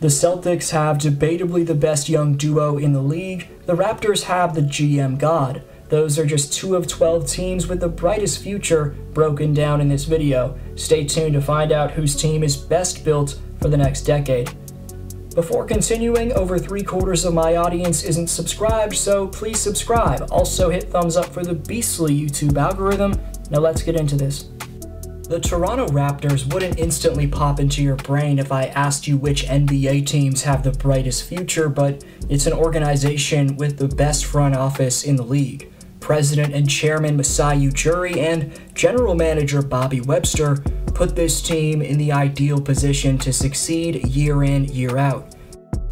The Celtics have debatably the best young duo in the league. The Raptors have the GM God. Those are just two of 12 teams with the brightest future broken down in this video. Stay tuned to find out whose team is best built for the next decade. Before continuing, over three quarters of my audience isn't subscribed, so please subscribe. Also, hit thumbs up for the beastly YouTube algorithm. Now, let's get into this. The Toronto Raptors wouldn't instantly pop into your brain if I asked you which NBA teams have the brightest future, but it's an organization with the best front office in the league. President and Chairman Masai Ujiri and General Manager Bobby Webster put this team in the ideal position to succeed year in, year out.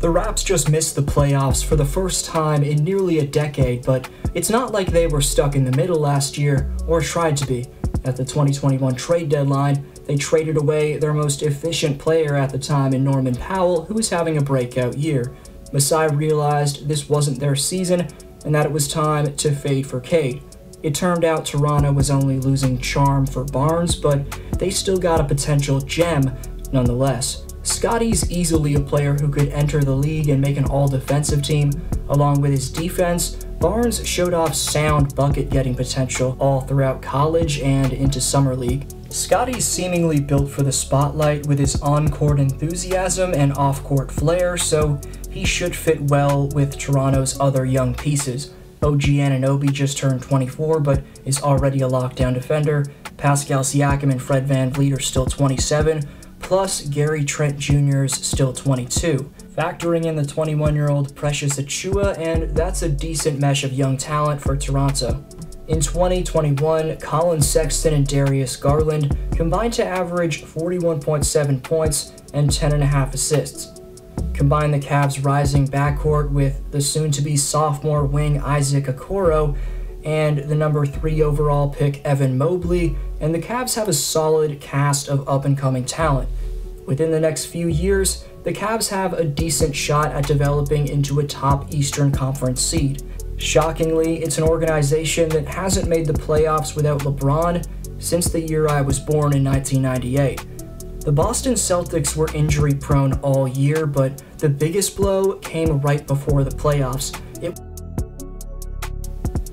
The Raps just missed the playoffs for the first time in nearly a decade, but it's not like they were stuck in the middle last year or tried to be. At the 2021 trade deadline, they traded away their most efficient player at the time in Norman Powell, who was having a breakout year. Masai realized this wasn't their season and that it was time to fade for Cade. It turned out Toronto was only losing charm for Barnes, but they still got a potential gem nonetheless. Scottie's easily a player who could enter the league and make an all defensive team. Along with his defense, Barnes showed off sound bucket getting potential all throughout college and into Summer League. Scottie's seemingly built for the spotlight with his on court enthusiasm and off court flair, so he should fit well with Toronto's other young pieces. OG Anunoby just turned 24 but is already a lockdown defender. Pascal Siakam and Fred VanVleet are still 27, plus Gary Trent Jr. is still 22. Factoring in the 21 year old Precious Achiuwa, and that's a decent mesh of young talent for Toronto. In 2021, Collin Sexton and Darius Garland combined to average 41.7 points and 10.5 assists. Combine the Cavs' rising backcourt with the soon to be sophomore wing Isaac Okoro and the number 3 overall pick Evan Mobley, and the Cavs have a solid cast of up and coming talent. Within the next few years, the Cavs have a decent shot at developing into a top Eastern Conference seed. Shockingly, it's an organization that hasn't made the playoffs without LeBron since the year I was born in 1998. The Boston Celtics were injury prone all year, but the biggest blow came right before the playoffs. It,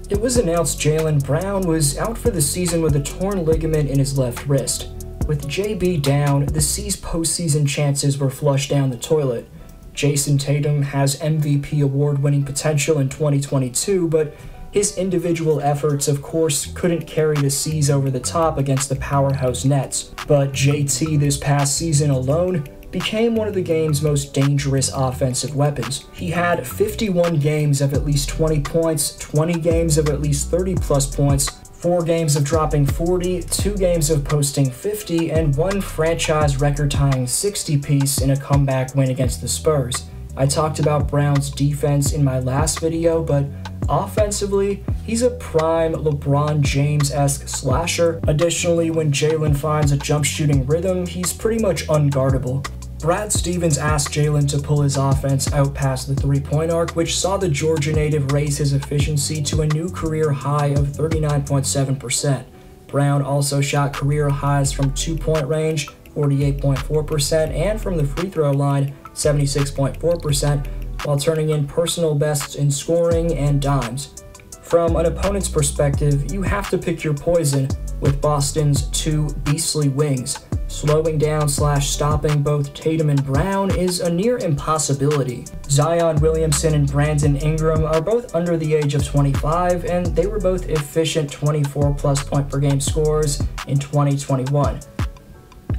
it was announced Jaylen Brown was out for the season with a torn ligament in his left wrist. With JB down, the C's postseason chances were flushed down the toilet. Jayson Tatum has MVP award winning potential in 2022, but his individual efforts, of course, couldn't carry the C's over the top against the powerhouse Nets. But JT this past season alone became one of the game's most dangerous offensive weapons. He had 51 games of at least 20 points, 20 games of at least 30 plus points, four games of dropping 40, two games of posting 50, and one franchise record tying 60 piece in a comeback win against the Spurs. I talked about Brown's defense in my last video, but offensively, he's a prime LeBron James esque slasher. Additionally, when Jaylen finds a jump shooting rhythm, he's pretty much unguardable. Brad Stevens asked Jaylen to pull his offense out past the three point arc, which saw the Georgia native raise his efficiency to a new career high of 39.7%. Brown also shot career highs from two point range, 48.4%, and from the free throw line, 76.4%, while turning in personal bests in scoring and dimes. From an opponent's perspective, you have to pick your poison with Boston's two beastly wings. Slowing down slash stopping both Tatum and Brown is a near impossibility. Zion Williamson and Brandon Ingram are both under the age of 25, and they were both efficient 24 plus point per game scores in 2021.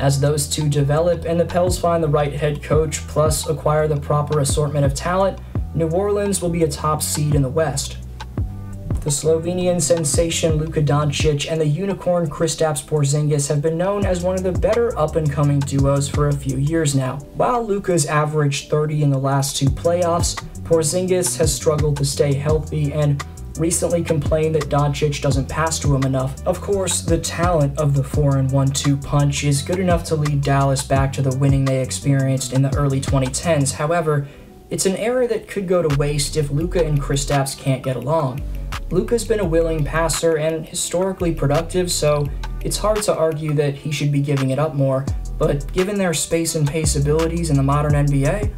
As those two develop and the Pels find the right head coach plus acquire the proper assortment of talent, New Orleans will be a top seed in the West. The Slovenian sensation Luka Doncic and the unicorn Kristaps Porzingis have been known as one of the better up-and-coming duos for a few years now. While Luka's averaged 30 in the last two playoffs, Porzingis has struggled to stay healthy and recently complained that Doncic doesn't pass to him enough. Of course, the talent of the 4 and 1 2 punch is good enough to lead Dallas back to the winning they experienced in the early 2010s. However, it's an era that could go to waste if Luka and Kristaps can't get along. Luka's been a willing passer and historically productive, so it's hard to argue that he should be giving it up more, but given their space and pace abilities in the modern NBA,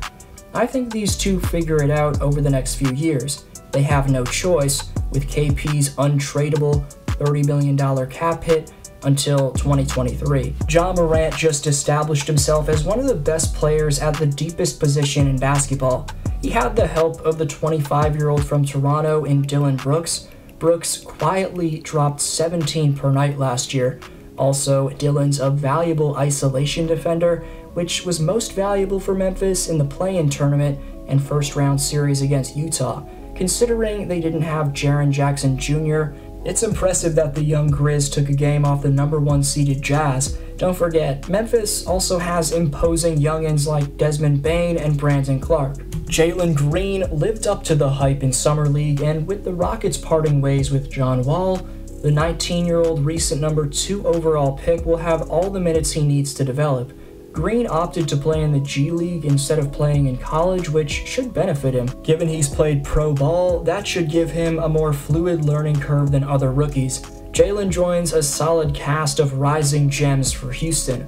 I think these two figure it out over the next few years. They have no choice, with KP's untradeable $30 million cap hit until 2023. Ja Morant just established himself as one of the best players at the deepest position in basketball. He had the help of the 25 year old from Toronto in Dillon Brooks. Brooks quietly dropped 17 per night last year. Also, Dillon's a valuable isolation defender, which was most valuable for Memphis in the play in tournament and first round series against Utah. Considering they didn't have Jaren Jackson Jr., it's impressive that the young Grizz took a game off the number one seeded Jazz. Don't forget, Memphis also has imposing youngins like Desmond Bane and Brandon Clarke. Jalen Green lived up to the hype in Summer League, and with the Rockets parting ways with John Wall, the 19 year old recent number 2 overall pick will have all the minutes he needs to develop. Green opted to play in the G League instead of playing in college, which should benefit him. Given he's played pro ball, that should give him a more fluid learning curve than other rookies. Jalen joins a solid cast of rising gems for Houston.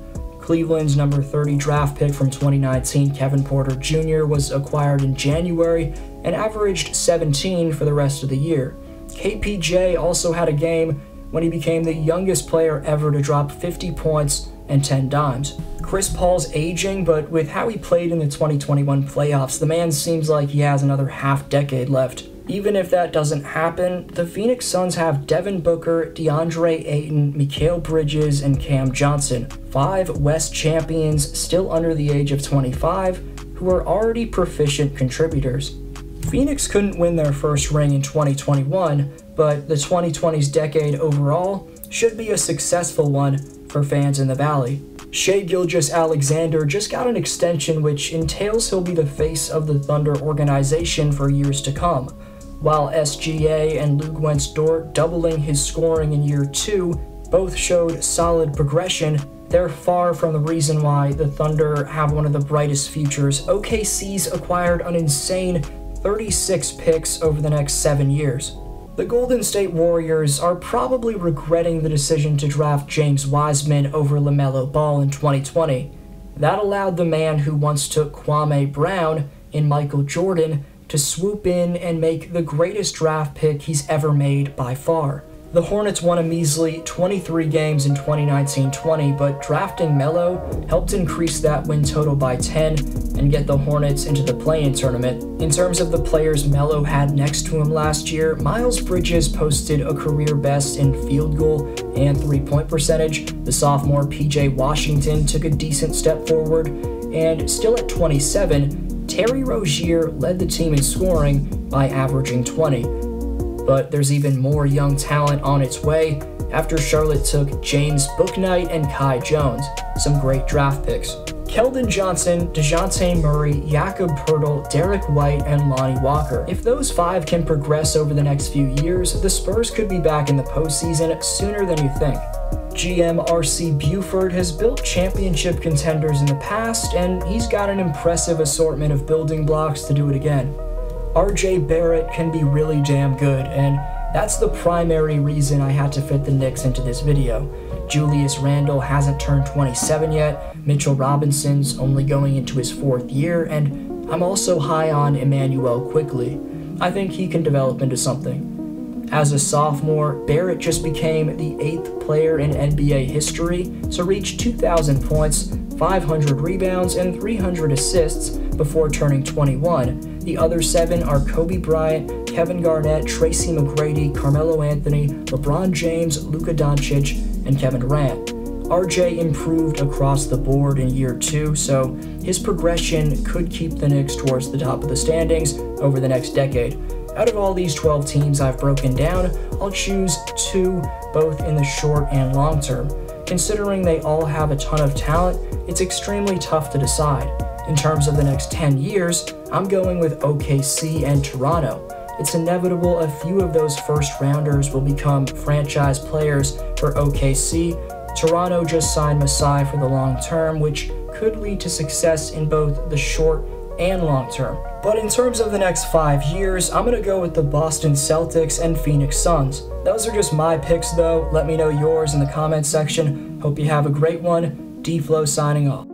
Cleveland's number 30 draft pick from 2019, Kevin Porter Jr., was acquired in January and averaged 17 for the rest of the year. KPJ also had a game when he became the youngest player ever to drop 50 points and 10 dimes. Chris Paul's aging, but with how he played in the 2021 playoffs, the man seems like he has another half decade left. Even if that doesn't happen, the Phoenix Suns have Devin Booker, DeAndre Ayton, Mikal Bridges, and Cam Johnson, five West champions still under the age of 25, who are already proficient contributors. Phoenix couldn't win their first ring in 2021, but the 2020s decade overall should be a successful one for fans in the Valley. Shai Gilgeous-Alexander just got an extension which entails he'll be the face of the Thunder organization for years to come, while SGA and Lu Dort doubling his scoring in year two both showed solid progression, they're far from the reason why the Thunder have one of the brightest futures. OKC's acquired an insane 36 picks over the next seven years. The Golden State Warriors are probably regretting the decision to draft James Wiseman over LaMelo Ball in 2020. That allowed the man who once took Kwame Brown in Michael Jordan to swoop in and make the greatest draft pick he's ever made by far. The Hornets won a measly 23 games in 2019-20, but drafting Melo helped increase that win total by 10 and get the Hornets into the play-in tournament. In terms of the players Melo had next to him last year, Miles Bridges posted a career best in field goal and three-point percentage. The sophomore PJ Washington took a decent step forward, and still at 27, Terry Rozier led the team in scoring by averaging 20 but there's even more young talent on its way after Charlotte took James Bouknight and Kai Jones, some great draft picks. Keldon Johnson, Dejounte Murray, Jakob Poeltl, Derrick White, and Lonnie Walker. If those five can progress over the next few years, the Spurs could be back in the postseason sooner than you think. GM RC Buford has built championship contenders in the past, and he's got an impressive assortment of building blocks to do it again. RJ Barrett can be really damn good, and that's the primary reason I had to fit the Knicks into this video. Julius Randle hasn't turned 27 yet, Mitchell Robinson's only going into his fourth year, and I'm also high on Immanuel Quickley. I think he can develop into something. As a sophomore, Barrett just became the eighth player in NBA history to reach 2,000 points, 500 rebounds, and 300 assists before turning 21, the other seven are Kobe Bryant, Kevin Garnett, Tracy McGrady, Carmelo Anthony, LeBron James, Luka Doncic, and Kevin Durant. RJ improved across the board in year two, so his progression could keep the Knicks towards the top of the standings over the next decade. Out of all these 12 teams I've broken down, I'll choose two, both in the short and long term. Considering they all have a ton of talent, it's extremely tough to decide. In terms of the next 10 years, I'm going with OKC and Toronto. It's inevitable a few of those first rounders will become franchise players for OKC. Toronto just signed Masai for the long term, which could lead to success in both the short and long term. But in terms of the next five years, I'm going to go with the Boston Celtics and Phoenix Suns. Those are just my picks though. Let me know yours in the comments section. Hope you have a great one. D-Flow signing off.